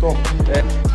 Top.